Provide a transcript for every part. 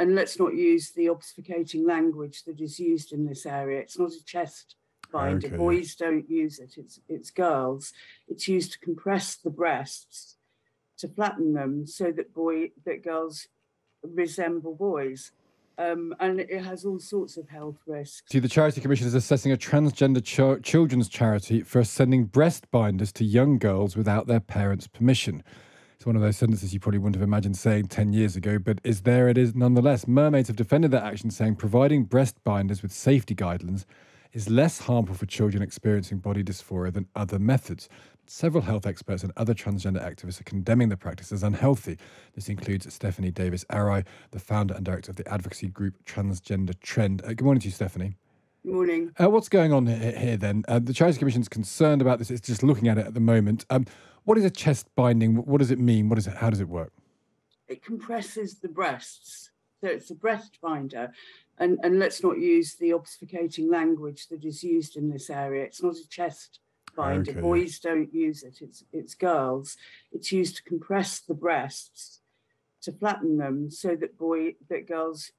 and let's not use the obfuscating language that is used in this area. It's not a chest binder. Okay. Boys don't use it. It's it's girls. It's used to compress the breasts, to flatten them, so that boy that girls resemble boys. Um, and it has all sorts of health risks. See, the Charity Commission is assessing a transgender ch- children's charity for sending breast binders to young girls without their parents' permission. It's one of those sentences you probably wouldn't have imagined saying 10 years ago, but is there it is nonetheless. Mermaids have defended their action, saying providing breast binders with safety guidelines is less harmful for children experiencing body dysphoria than other methods. Several health experts and other transgender activists are condemning the practice as unhealthy. This includes Stephanie Davies-Arai, the founder and director of the advocacy group Transgender Trend. Uh, good morning to you, Stephanie. Good morning. Uh, what's going on here, here then? Uh, the Charity Commission is concerned about this. It's just looking at it at the moment. Um, what is a chest binding? What does it mean? What is it? How does it work? It compresses the breasts. So it's a breast binder. And, and let's not use the obfuscating language that is used in this area. It's not a chest binder. Okay. Boys don't use it. It's it's girls. It's used to compress the breasts, to flatten them, so that boy that girls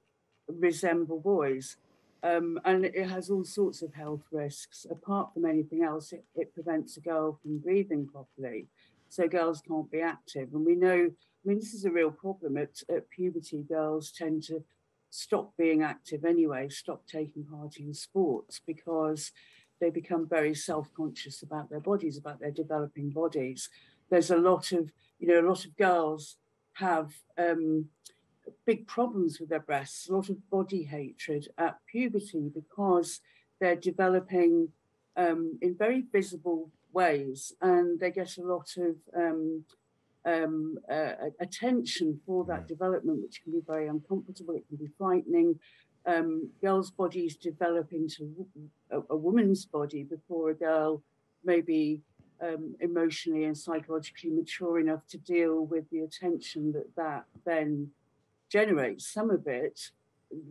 resemble boys. Um, and it has all sorts of health risks. Apart from anything else, it, it prevents a girl from breathing properly. So girls can't be active. And we know, I mean, this is a real problem. At, at puberty, girls tend to stop being active anyway, stop taking part in sports because they become very self-conscious about their bodies, about their developing bodies. There's a lot of, you know, a lot of girls have um, big problems with their breasts, a lot of body hatred at puberty because they're developing um, in very visible ways and they get a lot of um, um, uh, attention for that development, which can be very uncomfortable, it can be frightening. Um, girls' bodies develop into a, a, woman's body before a girl maybe um, emotionally and psychologically mature enough to deal with the attention that that then generates some of it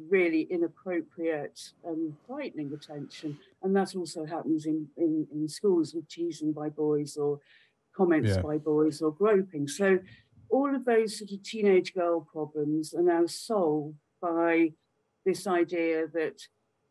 really inappropriate and frightening attention. And that also happens in, in, in schools with teasing by boys or comments yeah. by boys or groping. So all of those sort of teenage girl problems are now solved by this idea that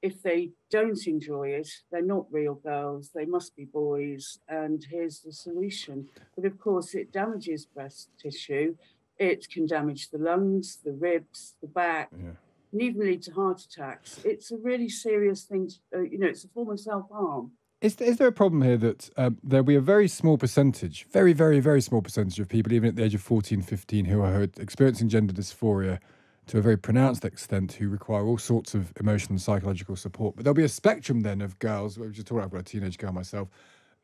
if they don't enjoy it, they're not real girls, they must be boys, and here's the solution. But of course, it damages breast tissue it can damage the lungs, the ribs, the back, yeah. and even lead to heart attacks. It's a really serious thing. To, uh, you know, it's a form of self harm. Is, is there a problem here that um, there'll be a very small percentage, very, very, very small percentage of people, even at the age of 14, 15, who are experiencing gender dysphoria to a very pronounced extent, who require all sorts of emotional and psychological support? But there'll be a spectrum then of girls, we just talking, I've got a teenage girl myself,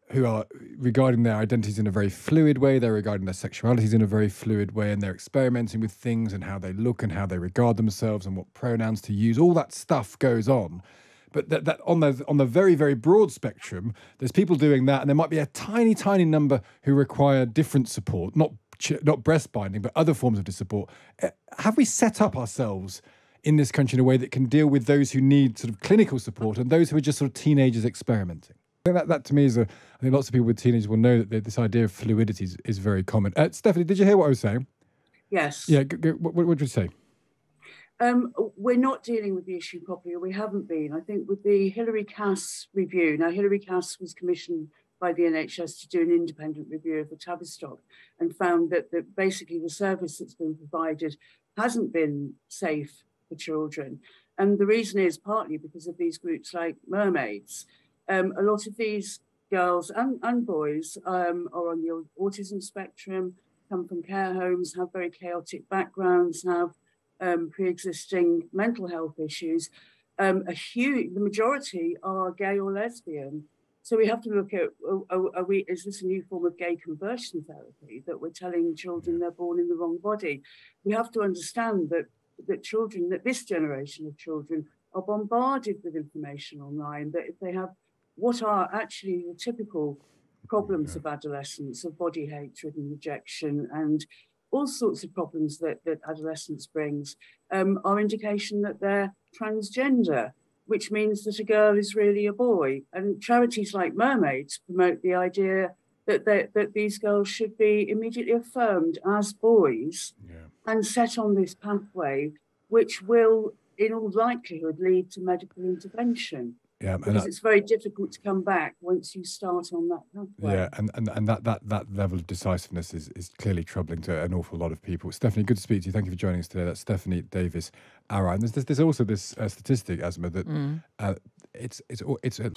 who are regarding their identities in a very fluid way. They're regarding their sexualities in a very fluid way, and they're experimenting with things and how they look and how they regard themselves and what pronouns to use. All that stuff goes on. But that, that on the on the very very broad spectrum, there's people doing that, and there might be a tiny tiny number who require different support, not not breast binding, but other forms of support. Eh, have we set up ourselves? in this country in a way that can deal with those who need sort of clinical support and those who are just sort of teenagers experimenting? Think that, that to me is a. I think lots of people with teenagers will know that this idea of fluidity is, is very common. Uh, Stephanie, did you hear what I was saying? Yes. Yeah. G- g- what, what, did you say? Um, we're not dealing with the issue properly, or we haven't been. I think with the Hilary Cass review. Now, Hilary Cass was commissioned by the NHS to do an independent review of the Tavistock and found that, that basically the service that's been provided hasn't been safe for children. And the reason is partly because of these groups like Mermaids, um, a lot of these girls and, and boys um, are on the autism spectrum, come from care homes, have very chaotic backgrounds, have um, pre-existing mental health issues. Um, a huge, the majority are gay or lesbian. So we have to look at: are, are, we? Is this a new form of gay conversion therapy that we're telling children they're born in the wrong body? We have to understand that that children, that this generation of children, are bombarded with information online. That if they have what are actually the typical problems of adolescence, of body hatred and rejection, and all sorts of problems that, that adolescence brings, um, are indication that they're transgender, which means that a girl is really a boy. And charities like Mermaids promote the idea that, that these girls should be immediately affirmed as boys yeah. and set on this pathway which will, in all likelihood, lead to medical intervention. Yeah, because that, it's very difficult to come back once you start on that pathway. Yeah, and, and, and that, that, that level of decisiveness is, is clearly troubling to an awful lot of people. Stephanie, good to speak to you. Thank you for joining us today. That's Stephanie Davis Arrow. And there's, there's, there's also this uh, statistic, Asma, that mm. uh, it's, it's, it's, a,